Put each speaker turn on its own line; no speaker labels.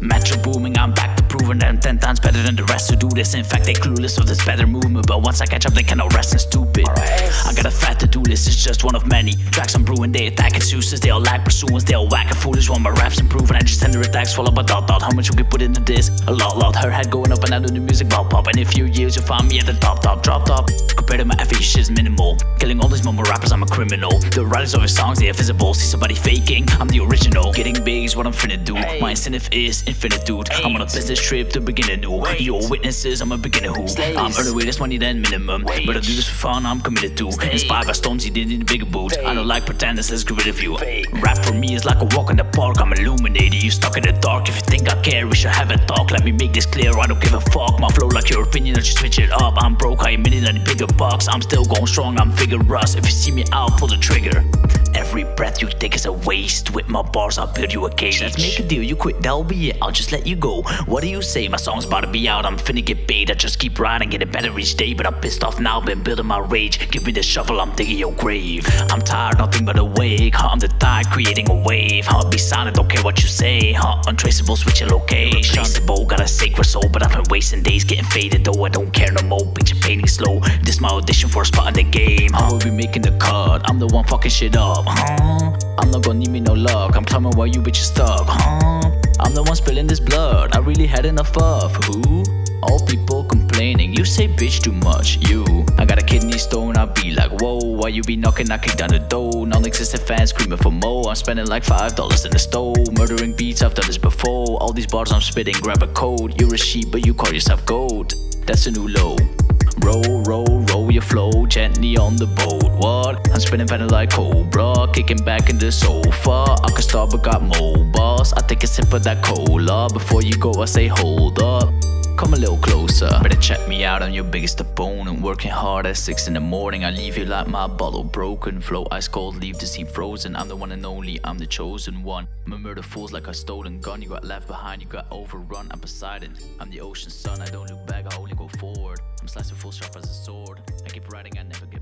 Metro booming, I'm back to proving that I'm ten times better than the rest who do this. In fact, they clueless of this better movement. But once I catch up, they cannot rest and stupid do list, it's just one of many. Tracks I'm brewing, they attack and excuses, they all lack pursuance, they all whack and foolish. Want my raps improving, I just tender attacks follow by dot dot. How much we can put into this? A lot, lot. Her head going up and out of the music pop pop. In a few years, you'll find me at the top, top, drop top. Compared to my FA, shit's minimal. Killing all these mumble rappers, I'm a criminal. The writers of his songs, they are visible. See somebody faking, I'm the original. Getting big is what I'm finna do. My incentive is infinite, dude. I'm on a business trip to begin anew. Your witnesses, I'm a beginner who. I'm earning way less money than minimum. But I do this for fun, I'm committed to. Inspired by Stormzy, they need a bigger boot. I don't like pretenders, let's get rid of you. Rap for me is like a walk in the park, I'm illuminated. You stuck in the dark, if you think I care, we should have a talk. Let me make this clear, I don't give a fuck. My flow like your opinion, I just switch it up. I'm broke, I admit it, I need bigger bucks. I'm still going strong, I'm figure vigorous. If you see me out, pull the trigger. Every breath you take is a waste. With my bars, I'll build you a cage. Let's make a deal, you quit, that'll be it. I'll just let you go. What do you say? My song's about to be out, I'm finna get paid. I just keep writing, getting better each day. But I'm pissed off now, been building my rage. Give me the shovel, I'm digging your grave. I'm tired, nothing but awake. Huh, I'm the tide, creating a wave. Huh, be silent, don't care what you say. Huh, untraceable, switching location. Traceable, got a sacred soul, but I've been wasting days getting faded. Though I don't care no more, picture painting slow. This my audition for a spot in the game. Huh, we'll be making the cut. I'm the one fucking shit up. Huh, I'm not gonna need me no luck. I'm climbing while you bitches stuck. Huh, I'm the one spilling this blood. I really had enough of who? All people complaining, you say bitch too much, you I got a kidney stone, I be like, whoa Why you be knocking, I kick down the door. Non-existent fans screaming for more. I'm spending like five dollars in the store. Murdering beats, I've done this before. All these bars I'm spitting, grab a code. You're a sheep, but you call yourself gold. That's a new low. Roll, roll, roll your flow. Gently on the boat. What? I'm spinning venom like Cobra, kicking back in the sofa. I can start, but got mobiles. I take a sip of that cola. Before you go. I say, hold up. Come a little closer. Better check me out, I'm your biggest opponent. Working hard at 6 in the morning. I leave you like my bottle broken. Flow ice cold, leave the sea frozen. I'm the one and only, I'm the chosen one. A murder fools like a stolen gun. You got left behind, you got overrun. I'm Poseidon, I'm the ocean sun. I don't look back, I only go forward. I'm slicing full sharp as a sword. I keep writing, I never get